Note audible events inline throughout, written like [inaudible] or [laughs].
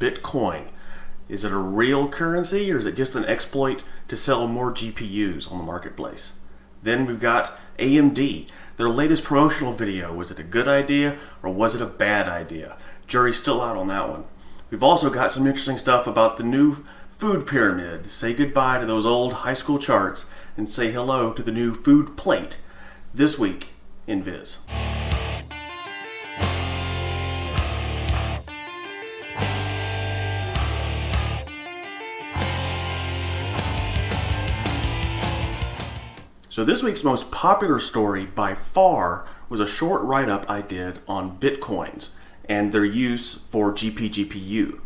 Bitcoin. Is it a real currency or is it just an exploit to sell more GPUs on the marketplace? Then we've got AMD. Their latest promotional video, was it a good idea or was it a bad idea? Jury's still out on that one. We've also got some interesting stuff about the new food pyramid. Say goodbye to those old high school charts and say hello to the new food plate this week in Viz. So this week's most popular story by far was a short write-up I did on Bitcoins and their use for GPGPU.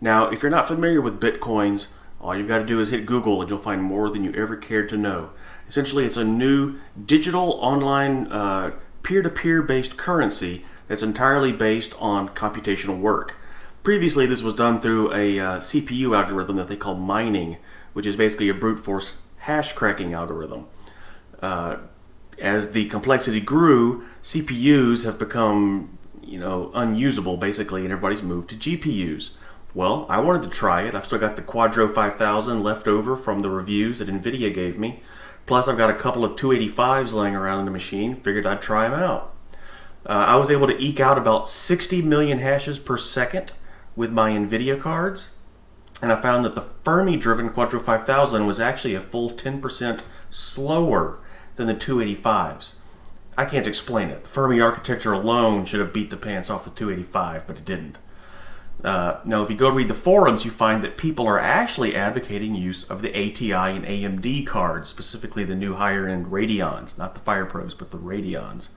Now, if you're not familiar with Bitcoins, all you've got to do is hit Google and you'll find more than you ever cared to know. Essentially, it's a new digital online uh, peer-to-peer based currency that's entirely based on computational work. Previously, this was done through a uh, CPU algorithm that they call mining, which is basically a brute force hash cracking algorithm uh, as the complexity grew, CPUs have become, you know, unusable basically, and everybody's moved to GPUs. Well, I wanted to try it. I've still got the Quadro 5000 left over from the reviews that NVIDIA gave me. Plus, I've got a couple of 285s laying around in the machine. Figured I'd try them out. Uh, I was able to eke out about 60 million hashes per second with my NVIDIA cards. And I found that the Fermi-driven Quadro 5000 was actually a full 10% slower than the 285s. I can't explain it. The Fermi architecture alone should have beat the pants off the 285, but it didn't. Uh, now, if you go read the forums, you find that people are actually advocating use of the ATI and AMD cards, specifically the new higher-end Radeons, not the FirePros, but the Radeons.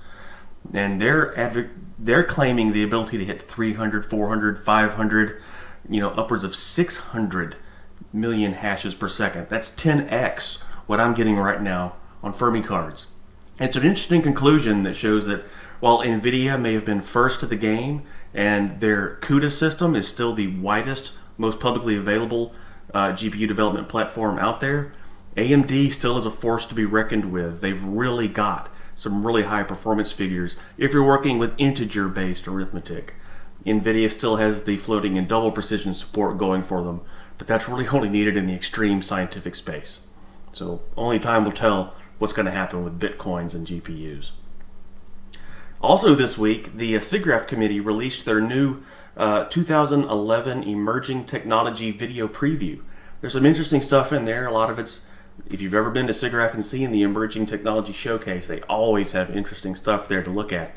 And they're they're claiming the ability to hit 300, 400, 500, you know, upwards of 600 million hashes per second. That's 10x what I'm getting right now on Fermi cards. It's an interesting conclusion that shows that while NVIDIA may have been first to the game and their CUDA system is still the widest, most publicly available uh, GPU development platform out there, AMD still is a force to be reckoned with. They've really got some really high performance figures if you're working with integer based arithmetic. NVIDIA still has the floating and double precision support going for them, but that's really [laughs] only needed in the extreme scientific space. So only time will tell what's going to happen with bitcoins and GPUs. Also this week, the SIGGRAPH committee released their new uh, 2011 Emerging Technology Video Preview. There's some interesting stuff in there. A lot of it's, if you've ever been to SIGGRAPH and seen the Emerging Technology Showcase, they always have interesting stuff there to look at.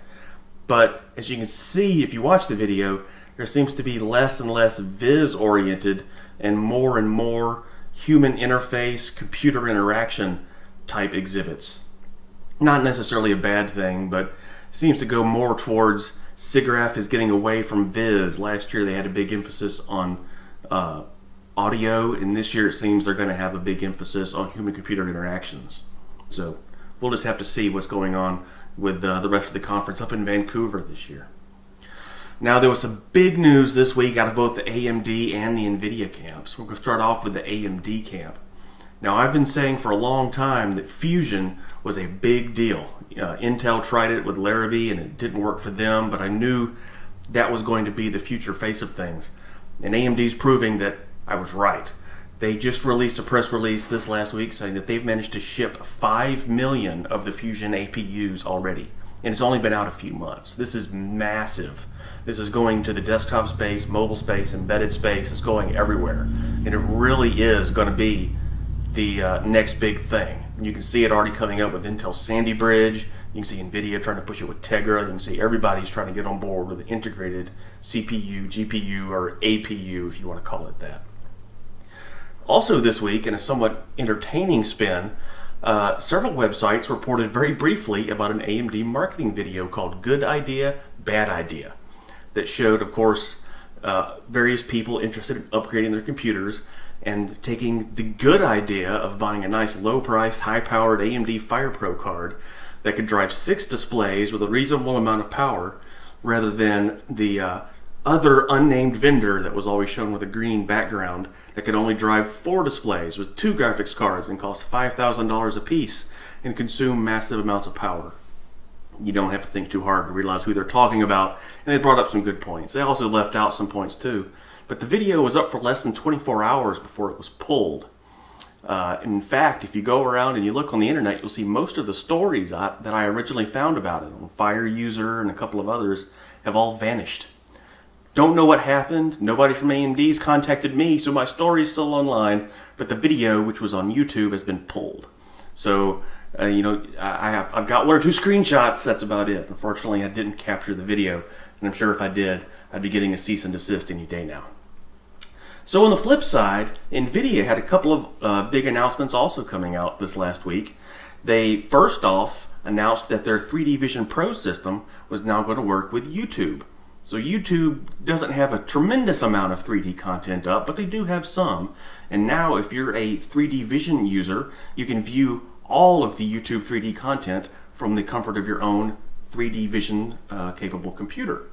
But as you can see, if you watch the video, there seems to be less and less viz-oriented and more and more human interface, computer interaction type exhibits. Not necessarily a bad thing, but seems to go more towards SIGGRAPH is getting away from Viz. Last year they had a big emphasis on uh, audio, and this year it seems they're going to have a big emphasis on human-computer interactions. So we'll just have to see what's going on with uh, the rest of the conference up in Vancouver this year. Now there was some big news this week out of both the AMD and the NVIDIA camps. We're going to start off with the AMD camp. Now, I've been saying for a long time that Fusion was a big deal. Uh, Intel tried it with Larrabee and it didn't work for them, but I knew that was going to be the future face of things. And AMD's proving that I was right. They just released a press release this last week saying that they've managed to ship 5 million of the Fusion APUs already. And it's only been out a few months. This is massive. This is going to the desktop space, mobile space, embedded space. It's going everywhere. And it really is going to be the uh, next big thing. You can see it already coming up with Intel Sandy Bridge. You can see NVIDIA trying to push it with Tegra. You can see everybody's trying to get on board with an integrated CPU, GPU, or APU, if you want to call it that. Also this week, in a somewhat entertaining spin, uh, several websites reported very briefly about an AMD marketing video called Good Idea, Bad Idea that showed, of course, uh, various people interested in upgrading their computers and taking the good idea of buying a nice low-priced, high-powered AMD FirePro card that could drive six displays with a reasonable amount of power rather than the uh, other unnamed vendor that was always shown with a green background that could only drive four displays with two graphics cards and cost $5,000 a piece and consume massive amounts of power. You don't have to think too hard to realize who they're talking about. And they brought up some good points. They also left out some points too. But the video was up for less than 24 hours before it was pulled. Uh, in fact, if you go around and you look on the internet, you'll see most of the stories I, that I originally found about it on Fire User and a couple of others have all vanished. Don't know what happened. Nobody from AMD's contacted me, so my story's still online. But the video, which was on YouTube, has been pulled. So, uh, you know, I have, I've got one or two screenshots. That's about it. Unfortunately, I didn't capture the video. And I'm sure if I did, I'd be getting a cease and desist any day now. So on the flip side, NVIDIA had a couple of uh, big announcements also coming out this last week. They first off announced that their 3D Vision Pro system was now going to work with YouTube. So YouTube doesn't have a tremendous amount of 3D content up, but they do have some. And now if you're a 3D Vision user, you can view all of the YouTube 3D content from the comfort of your own 3D Vision uh, capable computer.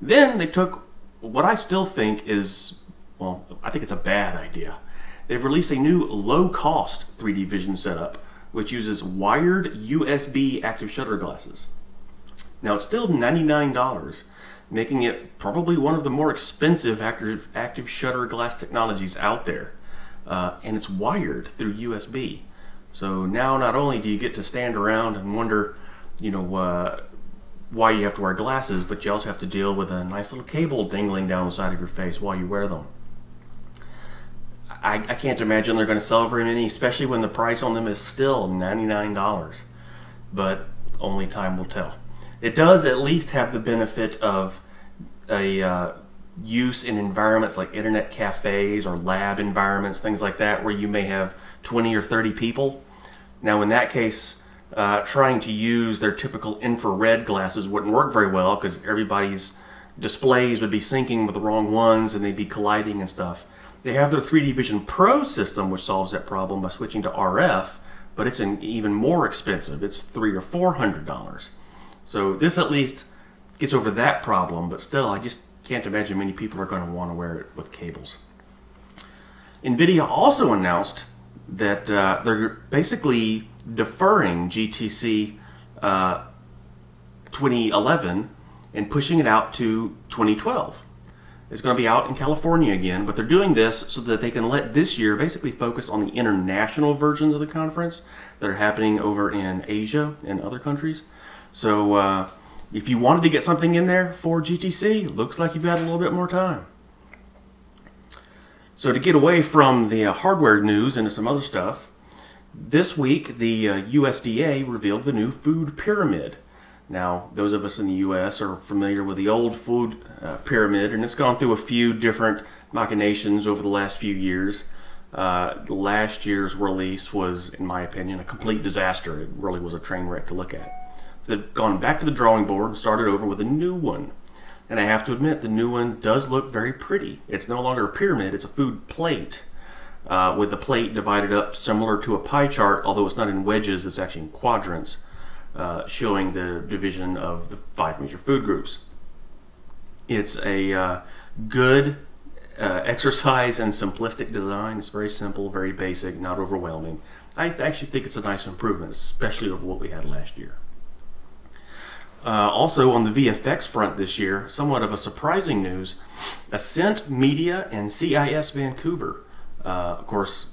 Then they took what I still think is, well, I think it's a bad idea. They've released a new low-cost 3D Vision setup, which uses wired USB active shutter glasses. Now it's still $99, making it probably one of the more expensive active, active shutter glass technologies out there. Uh, and it's wired through USB. So now not only do you get to stand around and wonder, you know, uh, why you have to wear glasses, but you also have to deal with a nice little cable dangling down the side of your face while you wear them. I, I can't imagine they're going to sell very many, especially when the price on them is still $99. But only time will tell. It does at least have the benefit of a uh, use in environments like internet cafes or lab environments, things like that, where you may have 20 or 30 people. Now, in that case, uh, trying to use their typical infrared glasses wouldn't work very well because everybody's displays would be syncing with the wrong ones and they'd be colliding and stuff. They have their 3D Vision Pro system, which solves that problem by switching to RF, but it's an even more expensive. It's three or four hundred dollars. So this at least gets over that problem, but still, I just can't imagine many people are going to want to wear it with cables. NVIDIA also announced that uh, they're basically deferring GTC uh, 2011 and pushing it out to 2012. It's going to be out in California again, but they're doing this so that they can let this year basically focus on the international versions of the conference that are happening over in Asia and other countries. So uh, if you wanted to get something in there for GTC, looks like you've got a little bit more time. So to get away from the uh, hardware news into some other stuff, this week the uh, USDA revealed the new food pyramid. Now, those of us in the U.S. are familiar with the old food uh, pyramid, and it's gone through a few different machinations over the last few years. Uh, last year's release was, in my opinion, a complete disaster. It really was a train wreck to look at. They've gone back to the drawing board and started over with a new one. And I have to admit, the new one does look very pretty. It's no longer a pyramid, it's a food plate. Uh, with the plate divided up similar to a pie chart, although it's not in wedges, it's actually in quadrants, uh, showing the division of the five major food groups. It's a uh, good uh, exercise and simplistic design. It's very simple, very basic, not overwhelming. I actually think it's a nice improvement, especially over what we had last year. Uh, also on the VFX front this year, somewhat of a surprising news, Ascent Media and CIS Vancouver, uh, of course,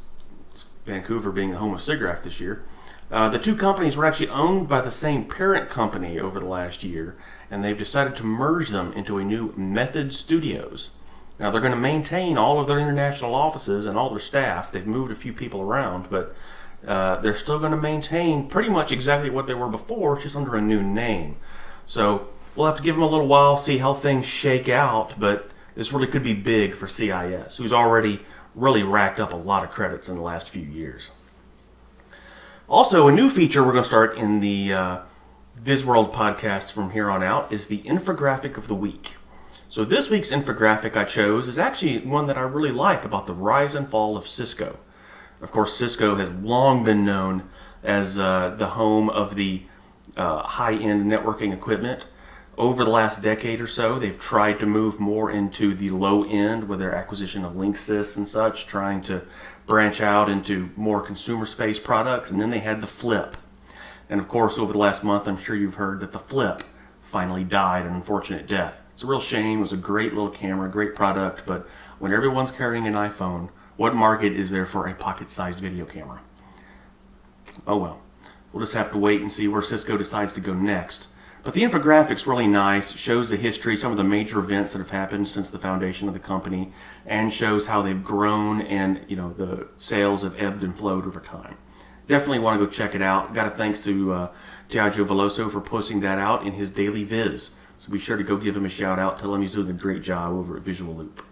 Vancouver being the home of SIGGRAPH this year, uh, the two companies were actually owned by the same parent company over the last year, and they've decided to merge them into a new Method Studios. Now they're going to maintain all of their international offices and all their staff. They've moved a few people around, but uh, they're still going to maintain pretty much exactly what they were before, just under a new name. So we'll have to give them a little while, see how things shake out, but this really could be big for CIS, who's already really racked up a lot of credits in the last few years. Also, a new feature we're going to start in the uh, VizWorld podcast from here on out is the infographic of the week. So this week's infographic I chose is actually one that I really like about the rise and fall of Cisco. Of course, Cisco has long been known as uh, the home of the uh, high-end networking equipment. Over the last decade or so, they've tried to move more into the low end with their acquisition of Linksys and such, trying to branch out into more consumer space products. And then they had the flip. And of course, over the last month, I'm sure you've heard that the Flip finally died an unfortunate death. It's a real shame. It was a great little camera, great product, but when everyone's carrying an iPhone, what market is there for a pocket-sized video camera? Oh well. We'll just have to wait and see where Cisco decides to go next. But the infographics really nice, shows the history, some of the major events that have happened since the foundation of the company, and shows how they've grown and you know the sales have ebbed and flowed over time. Definitely want to go check it out. Got a thanks to uh, Tiago Veloso for posting that out in his daily viz. So be sure to go give him a shout out. Tell him he's doing a great job over at Visual Loop.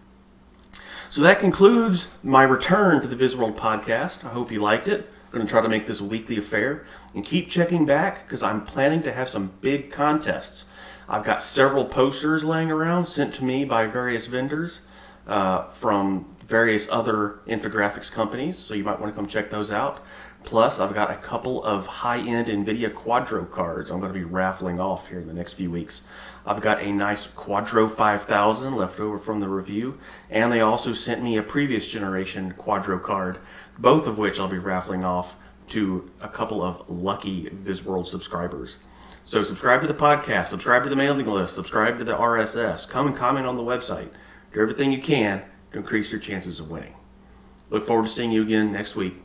So that concludes my return to the VizWorld podcast. I hope you liked it. Going to try to make this a weekly affair and keep checking back because I'm planning to have some big contests. I've got several posters laying around sent to me by various vendors uh, from various other infographics companies, so you might want to come check those out. Plus, I've got a couple of high-end NVIDIA Quadro cards I'm going to be raffling off here in the next few weeks. I've got a nice Quadro 5000 left over from the review, and they also sent me a previous generation Quadro card both of which I'll be raffling off to a couple of lucky VizWorld subscribers. So subscribe to the podcast, subscribe to the mailing list, subscribe to the RSS, come and comment on the website. Do everything you can to increase your chances of winning. Look forward to seeing you again next week.